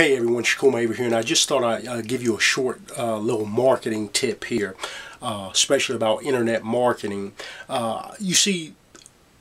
Hey everyone, Sukuma over here, and I just thought I'd uh, give you a short uh, little marketing tip here, uh, especially about internet marketing. Uh, you see,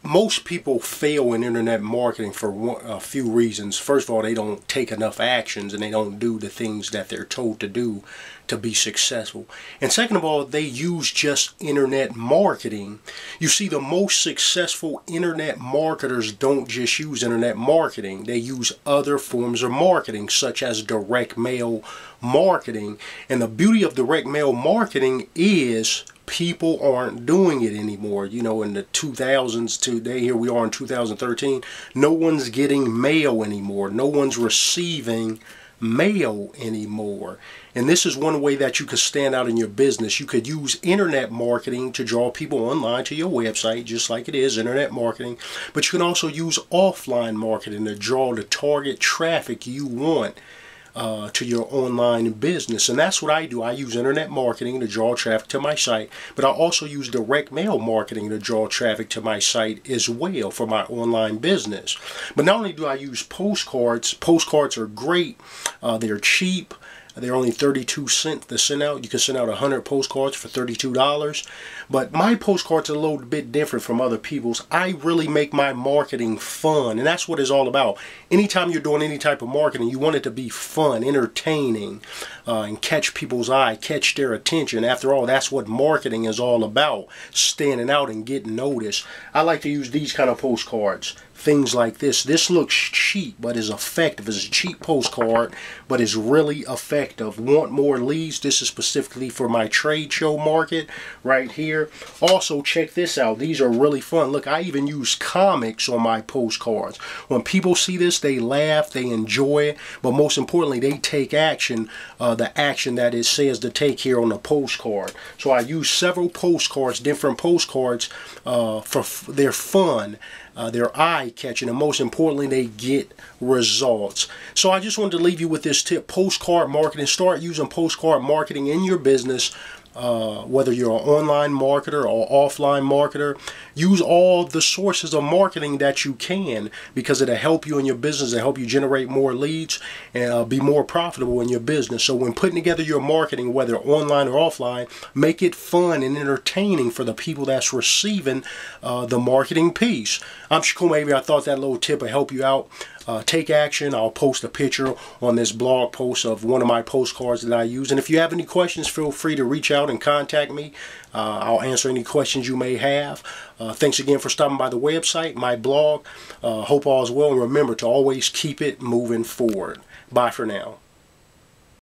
most people fail in internet marketing for one, a few reasons. First of all, they don't take enough actions and they don't do the things that they're told to do to be successful. And second of all, they use just internet marketing. You see, the most successful internet marketers don't just use internet marketing. They use other forms of marketing, such as direct mail marketing. And the beauty of direct mail marketing is people aren't doing it anymore. You know, in the 2000s today, here we are in 2013, no one's getting mail anymore. No one's receiving mail anymore. And this is one way that you could stand out in your business. You could use internet marketing to draw people online to your website, just like it is internet marketing. But you can also use offline marketing to draw the target traffic you want uh, to your online business. And that's what I do. I use internet marketing to draw traffic to my site, but I also use direct mail marketing to draw traffic to my site as well for my online business. But not only do I use postcards, postcards are great, uh, they're cheap, they're only 32 cents to send out. You can send out 100 postcards for $32. But my postcards are a little bit different from other people's. I really make my marketing fun. And that's what it's all about. Anytime you're doing any type of marketing, you want it to be fun, entertaining, uh, and catch people's eye, catch their attention. After all, that's what marketing is all about. Standing out and getting noticed. I like to use these kind of postcards things like this. This looks cheap, but is effective. It's a cheap postcard, but it's really effective. Of want more leads? This is specifically for my trade show market right here. Also, check this out. These are really fun. Look, I even use comics on my postcards. When people see this, they laugh, they enjoy it, but most importantly, they take action, uh, the action that it says to take here on the postcard. So I use several postcards, different postcards, uh, for their fun. Uh, they're eye-catching, and most importantly, they get results. So I just wanted to leave you with this tip. Postcard marketing. Start using postcard marketing in your business uh, whether you're an online marketer or offline marketer, use all the sources of marketing that you can because it'll help you in your business, it'll help you generate more leads and uh, be more profitable in your business. So when putting together your marketing, whether online or offline, make it fun and entertaining for the people that's receiving uh, the marketing piece. I'm Sukuma Maybe I thought that little tip would help you out uh, take action. I'll post a picture on this blog post of one of my postcards that I use. And if you have any questions, feel free to reach out and contact me. Uh, I'll answer any questions you may have. Uh, thanks again for stopping by the website, my blog. Uh, hope all is well. And remember to always keep it moving forward. Bye for now.